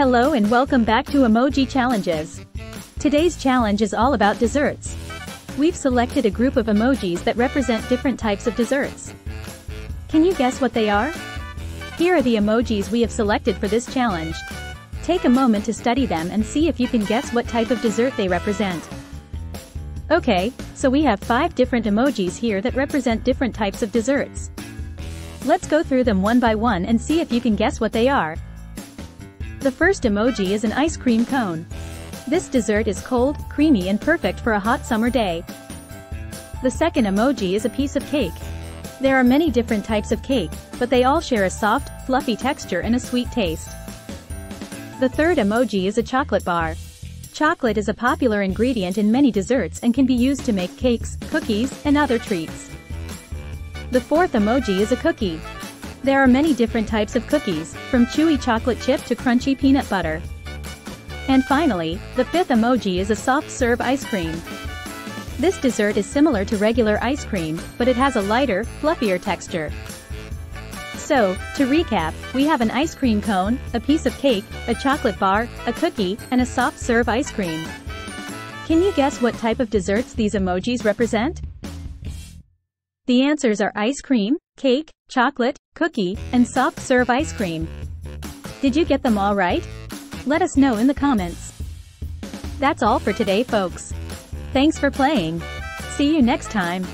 Hello and welcome back to Emoji Challenges. Today's challenge is all about desserts. We've selected a group of emojis that represent different types of desserts. Can you guess what they are? Here are the emojis we have selected for this challenge. Take a moment to study them and see if you can guess what type of dessert they represent. Okay, so we have five different emojis here that represent different types of desserts. Let's go through them one by one and see if you can guess what they are. The first emoji is an ice cream cone. This dessert is cold, creamy and perfect for a hot summer day. The second emoji is a piece of cake. There are many different types of cake, but they all share a soft, fluffy texture and a sweet taste. The third emoji is a chocolate bar. Chocolate is a popular ingredient in many desserts and can be used to make cakes, cookies, and other treats. The fourth emoji is a cookie. There are many different types of cookies, from chewy chocolate chip to crunchy peanut butter. And finally, the fifth emoji is a soft serve ice cream. This dessert is similar to regular ice cream, but it has a lighter, fluffier texture. So, to recap, we have an ice cream cone, a piece of cake, a chocolate bar, a cookie, and a soft serve ice cream. Can you guess what type of desserts these emojis represent? The answers are ice cream, cake, chocolate, cookie, and soft serve ice cream. Did you get them all right? Let us know in the comments. That's all for today folks. Thanks for playing. See you next time.